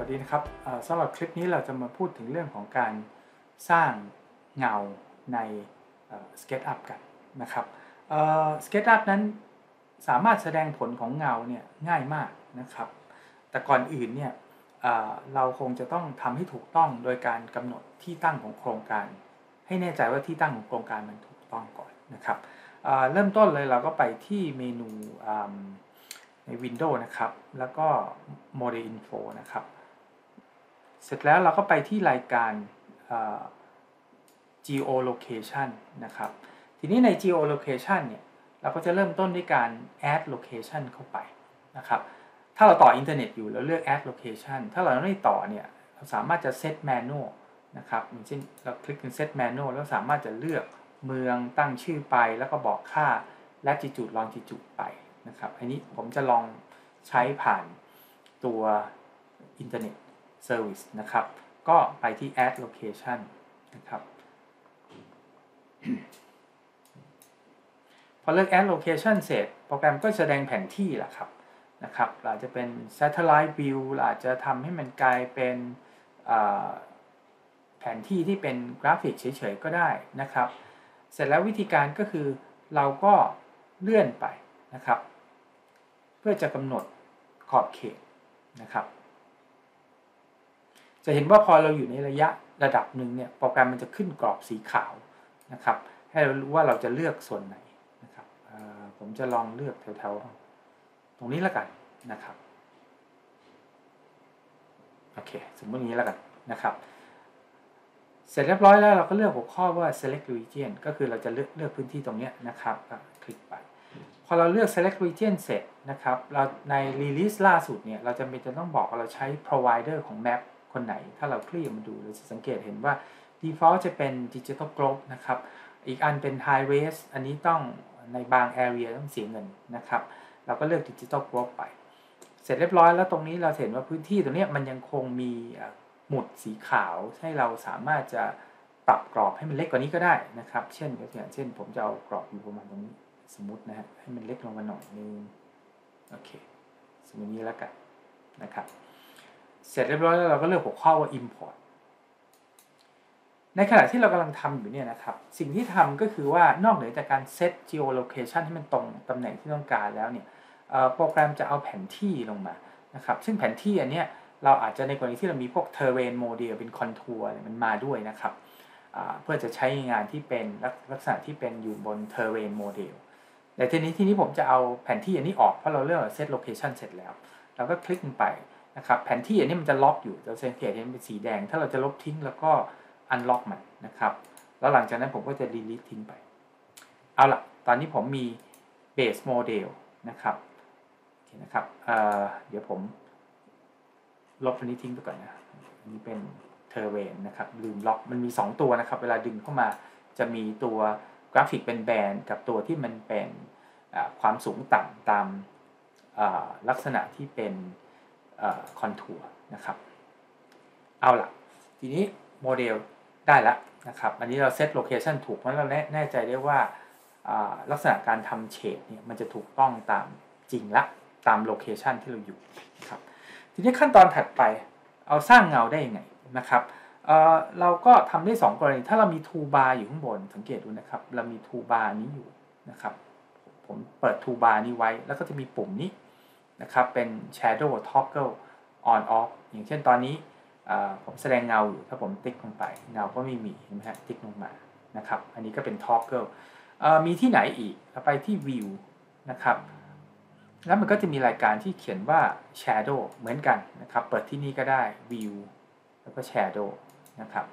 วัสดีนะครับสำหรับคลิปนี้เราจะมาพูดถึงเรื่องของการสร้างเงาใน SketchUp กันนะครับ SketchUp นั้นสามารถแสดงผลของเงาเนี่ยง่ายมากนะครับ แต่ก่อนอื่นเนี่ยเราคงจะต้องทำให้ถูกต้องโดยการกำหนดที่ตั้งของโครงการ ให้แน่ใจว่าที่ตั้งของโครงการมันถูกต้องก่อนนะครับเริ่มต้นเลยเราก็ไปที่เมนูใน Windows นะครับ แล้วก็ Model Info นะครับ เสร็จแล้วเราก็ไปที่รายการ geolocation นะครับ ทีนี้ใน geolocation เนี่ย เราก็จะเริ่มต้นด้วยการ add location เข้าไปนะครับ ถ้าเราต่ออินเทอร์เน็ตอยู่เราเลือก add location ถ้าเราไม่ต่อเนี่ย เราสามารถจะ set manual นะครับอย่างเช่นเราคลิกเป็น set manual แล้วสามารถจะเลือกเมืองตั้งชื่อไปแล้วก็บอกค่า latitude longitude ไปนะครับ อันนี้ผมจะลองใช้ผ่านตัวอินเทอร์เน็ต service นะครับ ก็ไปที่ add location นะครับ พอเลือก add location เสร็จ โปรแกรมก็แสดงแผนที่แหละครับนะครับอาจจะเป็น satellite view อาจจะทำให้มันกลายเป็นแผนที่ที่เป็นกราฟิกเฉยๆก็ได้นะครับ เสร็จแล้ววิธีการก็คือเราก็เลื่อนไปนะครับ เพื่อจะกำหนดขอบเขตนะครับ จะเห็นว่าพอเราอยู่ในระยะระดับหนึ่งเนี่ยโปรแกรมมันจะขึ้นกรอบสีขาวนะครับ ให้เรารู้ว่าเราจะเลือกส่วนไหนนะครับผมจะลองเลือกแถวๆตรงนี้แล้วกันนะครับโอเคสมมตินี้แล้วกันนะครับ เสร็จเรียบร้อยแล้วเราก็เลือกหัวข้อว่า select region ก็คือเราจะเลือกเลือกพื้นที่ตรงนี้นะครับคลิกไปพอเราเลือก select region เสร็จนะครับเราใน release ล่าสุดเนี่ยเราจะเป็นจะต้องบอกว่าเราใช้ provider ของ map คนไหน ถ้าเราคลี่มาดูเราจะสังเกตเห็นว่า default จะเป็น digital globe นะครับ อีกอันเป็น high res อันนี้ต้องในบาง area ต้องเสียเงินนะครับ เราก็เลือก digital globe ไป เสร็จเรียบร้อยแล้วตรงนี้เราเห็นว่าพื้นที่ตรงนี้มันยังคงมีหมุดสีขาวให้เราสามารถจะปรับกรอบให้มันเล็กกว่านี้ก็ได้นะครับ เช่นอย่างเช่น ผมจะเอากรอบอยู่ประมาณตรงนี้สมมตินะฮะให้มันเล็กลงมาหน่อยนึงโอเคสมมตินี้แล้วกันนะครับ เสร็จเรียบร้อยแล้วเราก็เลือกหัวข้อว่า import ในขณะที่เรากำลังทำอยู่เนี่ยนะครับ สิ่งที่ทำก็คือว่านอกเหนือจากการเซต geolocation ให้มันตรงตำแหน่งที่ต้องการแล้วเนี่ยโปรแกรมจะเอาแผนที่ลงมานะครับซึ่งแผนที่อันเนี้ยเราอาจจะในกรณีที่เรามีพวก terrain model เป็น contour มันมาด้วยนะครับเพื่อจะใช้งานที่เป็นลักษณะที่เป็นอยู่บน terrain model แต่ทีนี้ทีนี้ผมจะเอาแผนที่อันนี้ออกเพราะเราเลือก set location เสร็จแล้ว เราก็คลิกไป นะครับแผนที่อันนี้มันจะล็อกอยู่เราสังเกตเห็นเป็นสีแดง ถ้าเราจะลบทิ้งแล้วก็ unlock มันนะครับ แล้วหลังจากนั้นผมก็จะ delete ทิ้งไป เอาล่ะ ตอนนี้ผมมี base model นะครับโอเคนะครับเดี๋ยวผมลบอันนี้ทิ้งไปก่อนนะอันนี้เป็น terrain นะครับลืมล็อกมันมี 2 ตัวนะครับ เวลาดึงเข้ามาจะมีตัวกราฟิกเป็นแบนกับตัวที่มันเป็นความสูงต่ำตามลักษณะที่เป็น contour นะครับ เอาละทีนี้โมเดลได้แล้วนะครับ อันนี้เรา set location ถูกเพราะเราแน่ใจได้ว่าลักษณะการทำเฉดเนี่ยมันจะถูกต้องตามจริงละตาม location ที่เราอยู่นะครับทีนี้ขั้นตอนถัดไปเราสร้างเงาได้ยังไงนะครับเราก็ทำได้ 2 กรณี ถ้าเรามี toolbar อยู่ข้างบน สังเกตดูนะครับ เรามี toolbar นี้อยู่นะครับ ผมเปิด toolbar นี้ไว้ แล้วก็จะมีปุ่มนี้ นะครับเป็น shadow toggle on off อย่างเช่นตอนนี้ผมแสดงเงาอยู่ถ้าผมติ๊กลงไปเงาก็ไม่มีเห็นไหมฮะติ๊กลงมานะครับอันนี้ก็เป็น toggle มีที่ไหนอีกเราไปที่ view นะครับแล้วมันก็จะมีรายการที่เขียนว่า shadow เหมือนกันนะครับเปิดที่นี่ก็ได้ view แล้วก็ shadow นะครับ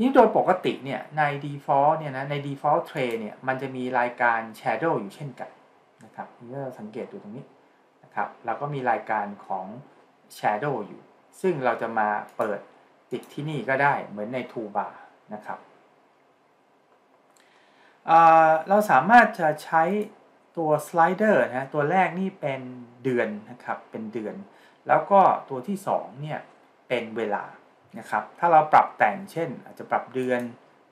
นี้โดยปกติเนี่ยใน default เนี่ยนะใน default tray เนี่ยมันจะมีรายการ shadow อยู่เช่นกันนะครับนี่เราสังเกตดูตรงนี้นะครับเราก็มีรายการของ shadow อยู่ ซึ่งเราจะมาเปิดติดที่นี่ก็ได้เหมือนใน toolbar นะครับเราสามารถจะใช้ตัวสไลเดอร์นะตัวแรกนี่เป็นเดือนนะครับเป็นเดือน แล้วก็ตัวที่2เนี่ยเป็นเวลา นะครับถ้าเราปรับแต่งเช่น อาจจะปรับเดือน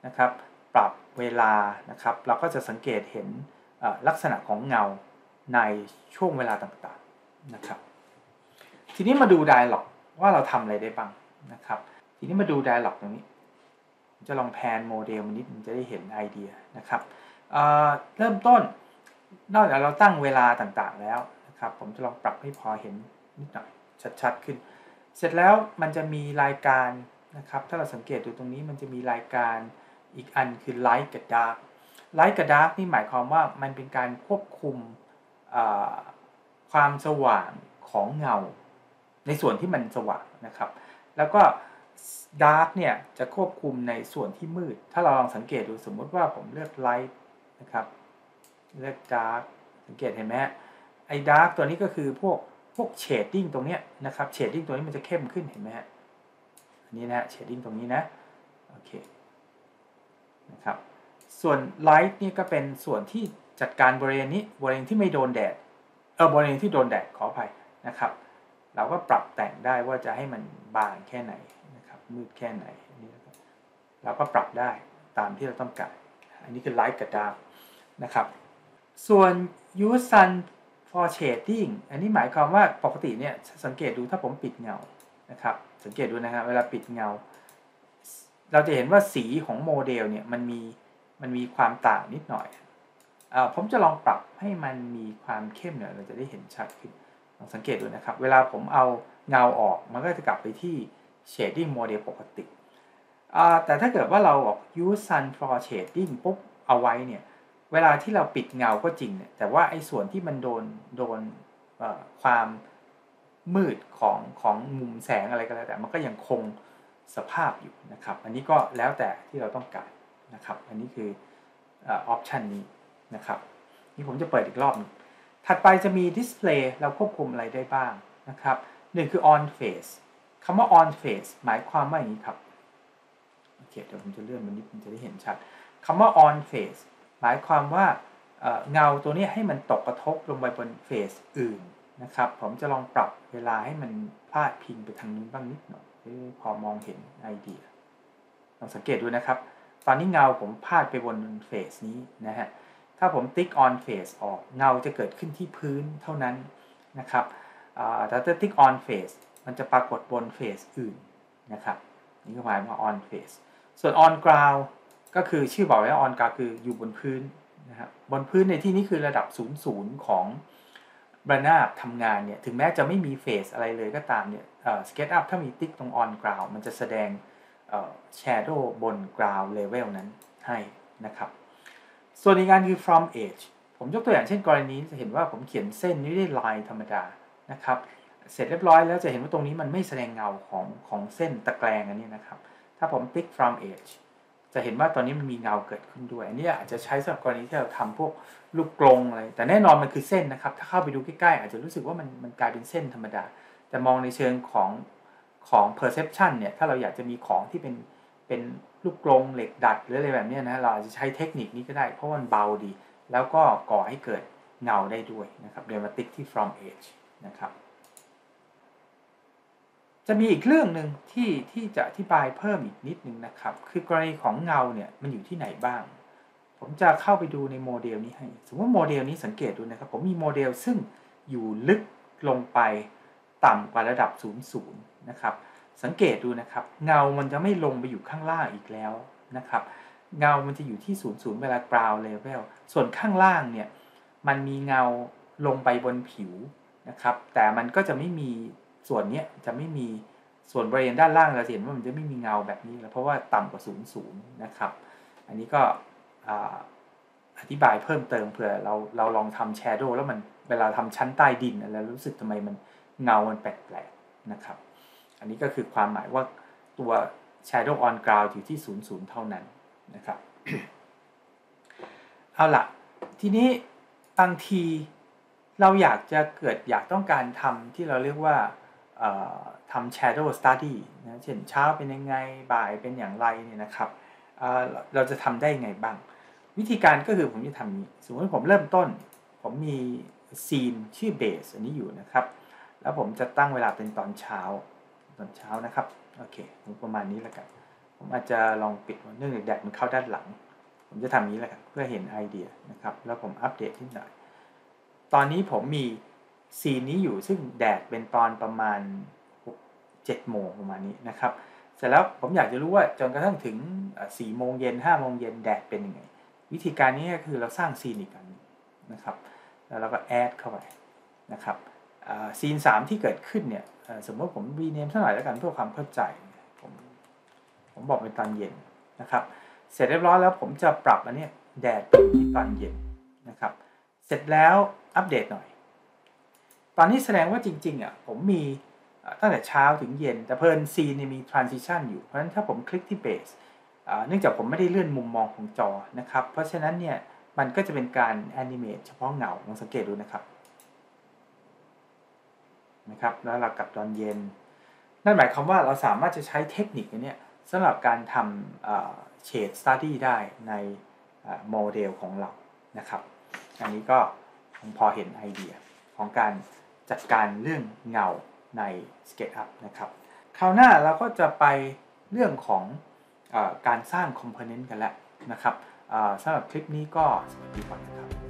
นะครับ ปรับเวลานะครับ เราก็จะสังเกตเห็นลักษณะของเงาในช่วงเวลาต่างๆนะครับ ทีนี้มาดู dialog ว่าเราทำอะไรได้บ้างนะครับ ทีนี้มาดู dialog ตรงนี้จะลอง pan โมเดลมันนิดมันจะได้เห็นไอเดียนะครับเริ่มต้นนอกจากเราตั้งเวลาต่างๆแล้วนะครับ ผมจะลองปรับให้พอเห็นนิดหน่อยชัดๆขึ้น เสร็จแล้วมันจะมีรายการนะครับ ถ้าเราสังเกตดูตรงนี้มันจะมีรายการอีกอันคือ light กับ dark light กับ dark นี่หมายความว่ามันเป็นการควบคุมความสว่างของเงา ในส่วนที่มันสว่างนะครับ แล้วก็ dark เนี่ยจะควบคุมในส่วนที่มืด ถ้าเราลองสังเกตดูสมมติว่าผมเลือก light นะครับ เลือก dark สังเกตเห็นไหมไอ้ dark ตัวนี้ก็คือพวก พวก shading ตรงนี้นะครับ shading ตัวนี้มันจะเข้มขึ้นเห็นไหมฮะอันนี้นะ shading ตรงนี้นะโอเคนะครับส่วน light นี่ก็เป็นส่วนที่จัดการบริเวณนี้บริเวณที่ไม่โดนแดดเออบริเวณที่โดนแดดขออภัยนะครับ เราก็ปรับแต่งได้ว่าจะให้มันบางแค่ไหนนะครับมืดแค่ไหนนี่เราก็ปรับได้ตามที่เราต้องการ อันนี้คือ light กับ dark นะครับ ส่วน use sun for shading อันนี้หมายความว่าปกติเนี่ยสังเกตดูถ้าผมปิดเงานะครับสังเกตดูนะครับเวลาปิดเงา เราจะเห็นว่าสีของโมเดลเนี่ยมันมีมันมีความต่างนิดหน่อย ผมจะลองปรับให้มันมีความเข้มหน่อยเราจะได้เห็นชัดขึ้นลองสังเกตดูนะครับ เวลาผมเอาเงาออกมันก็จะกลับไปที่ shading model ปกติแต่ถ้าเกิดว่าเราออก use sun for shading ปุ๊บเอาไว้เนี่ย เวลาที่เราปิดเงาก็จริงเนี่ยแต่ว่าไอ้ส่วนที่มันโดนโดนความมืดของของมุมแสงอะไรก็แล้วแต่มันก็ยังคงสภาพอยู่นะครับ อันนี้ก็แล้วแต่ที่เราต้องการนะครับ อันนี้คือออปชันนี้นะครับ นี่ผมจะเปิดอีกรอบนึงถัดไปจะมีดิสเพลย์เราควบคุมอะไรได้บ้างนะครับหนึ่งคือ on face คำว่า on face หมายความว่าอย่างนี้ครับโอเคเดี๋ยวผมจะเลื่อนมันนิดมันจะได้เห็นชัดคำว่า on face หมายความว่าเงาตัวนี้ให้มันตกกระทบลงไปบนเฟสอื่นนะครับ ผมจะลองปรับเวลาให้มันพาดพิงไปทางนู้นบ้างนิดหน่อยพอมองเห็นไอเดียลองสังเกตดูนะครับ ตอนนี้เงาผมพาดไปบนเฟสนี้นะฮะถ้าผมติ๊ก on face ออกเงาจะเกิดขึ้นที่พื้นเท่านั้นนะครับแต่ถ้าติ๊ก on face มันจะปรากฏบน face อื่นนะครับนี่ก็หมายว่า on face ส่วน on ground ก็คือชื่อบอกไว้ว่า on ground คืออยู่บนพื้นนะครับบนพื้นในที่นี้คือระดับศูนย์ศูนย์ของระนาบทำงานเนี่ยถึงแม้จะไม่มี face อะไรเลยก็ตามเนี่ย SketchUp ถ้ามีติ๊กตรง on ground มันจะแสดง shadow บน ground level นั้นให้นะครับ ส่วนอีกงานคือ from edge ผมยกตัวอย่างเช่นกรณีจะเห็นว่าผมเขียนเส้นนี้ด้วยลายธรรมดานะครับ เสร็จเรียบร้อยแล้วจะเห็นว่าตรงนี้มันไม่แสดงเงาของของเส้นตะแกรงอันนี้นะครับ ถ้าผมติ๊ก from edge จะเห็นว่าตอนนี้มันมีเงาเกิดขึ้นด้วย อันนี้อาจจะใช้สำหรับกรณีที่เราทำพวกลูกกลงอะไร แต่แน่นอนมันคือเส้นนะครับ ถ้าเข้าไปดูใกล้ๆอาจจะรู้สึกว่ามันมันกลายเป็นเส้นธรรมดา แต่มองในเชิงของของ perception เนี่ย ถ้าเราอยากจะมีของที่เป็นเป็นลูกกรงเหล็กดัดหรืออะไรแบบนี้นะ เราอาจจะใช้เทคนิคนี้ก็ได้ เพราะมันเบาดี แล้วก็ก่อให้เกิดเงาได้ด้วยนะครับเดี๋ยวมาติ๊กที่ from edge นะครับ จะมีอีกเรื่องหนึ่งที่ที่จะอธิบายเพิ่มอีกนิดนึงนะครับ คือกรณีของเงาเนี่ยมันอยู่ที่ไหนบ้าง ผมจะเข้าไปดูในโมเดลนี้ให้ สมมติโมเดลนี้สังเกตดูนะครับ ผมมีโมเดลซึ่งอยู่ลึกลงไปต่ำกว่าระดับ 00 นะครับ สังเกตดูนะครับ เงามันจะไม่ลงไปอยู่ข้างล่างอีกแล้วนะครับ เงามันจะอยู่ที่ 00 เวลากราวเลเวล ส่วนข้างล่างเนี่ยมันมีเงาลงไปบนผิวนะครับ แต่มันก็จะไม่มี ส่วนนี้จะไม่มีส่วนบริเวณด้านล่างเราเห็นว่ามันจะไม่มีเงาแบบนี้แล้วเพราะว่าต่ำกว่าศูนย์ศูนย์นะครับ อันนี้ก็อธิบายเพิ่มเติมเผื่อเราเราลองทำแชโดว์แล้วมันเวลาทำชั้นใต้ดินแล้วรู้สึกทำไมมันเงา มันแปลกๆนะครับ อันนี้ก็คือความหมายว่าตัว Shadow on Ground อยู่ที่ 0 0 เท่านั้นนะครับ เอาละทีนี้บางทีเราอยากจะเกิดอยากต้องการทำที่เราเรียกว่า ทำ shadow study นะเช่นเช้าเป็นยังไงบ่ายเป็นอย่างไรเนี่ยนะครับเราจะทำได้ไงบ้าง วิธีการก็คือผมจะทำนี้สมมติผมเริ่มต้น ผมมีซีนชื่อ base อันนี้อยู่นะครับ แล้วผมจะตั้งเวลาเป็นตอนเช้าตอนเช้านะครับโอเคประมาณนี้แล้วกัน ผมอาจจะลองปิดเนื่องจากแดดมันเข้าด้านหลัง ผมจะทำนี้แหละครับเพื่อเห็นไอเดียนะครับ แล้วผมอัปเดตที่หน่อยตอนนี้ผมมี ซีนนี้อยู่ซึ่งแดดเป็นตอนประมาณ7โมงประมาณนี้นะครับเสร็จแล้วผมอยากจะรู้ว่าจนกระทั่งถึง4โมงเย็น5โมงเย็นแดดเป็นยังไง วิธีการนี้ก็คือเราสร้างซีนอีกอันนะครับแล้วเราก็แอดเข้าไปนะครับซีน 3 ที่เกิดขึ้นเนี่ยสมมติผมรีเนมเท่าไหร่แล้วกันเพื่อความเข้าใจผมผมบอกเป็นตอนเย็นนะครับเสร็จเรียบร้อยแล้วผมจะปรับอันนี้แดดเป็นที่ตอนเย็นนะครับเสร็จแล้วอัปเดตหน่อย ตอนนี้แสดงว่าจริงๆอะผมมีตั้งแต่เช้าถึงเย็น แต่เพลินซีนมี transition อยู่ เพราะฉะนั้นถ้าผมคลิกที่ base เนื่องจากผมไม่ได้เลื่อนมุมมองของจอนะครับ เพราะฉะนั้นเนี่ยมันก็จะเป็นการ animate เฉพาะเงาลองสังเกตดูนะครับนะครับแล้วเรากลับตอนเย็น นั่นหมายความว่าเราสามารถจะใช้เทคนิคนี้สำหรับการทำเชดสตัดดี้ได้ในโมเดลของเรานะครับ อันนี้ก็พอเห็นไอเดียของการ จัดการเรื่องเงาใน SketchUp นะครับ คราวหน้าเราก็จะไปเรื่องของอการสร้างคอมโพเนนต์กันแล้วนะครับสำหรับคลิปนี้ก็สวัสดีก่อนนะครับ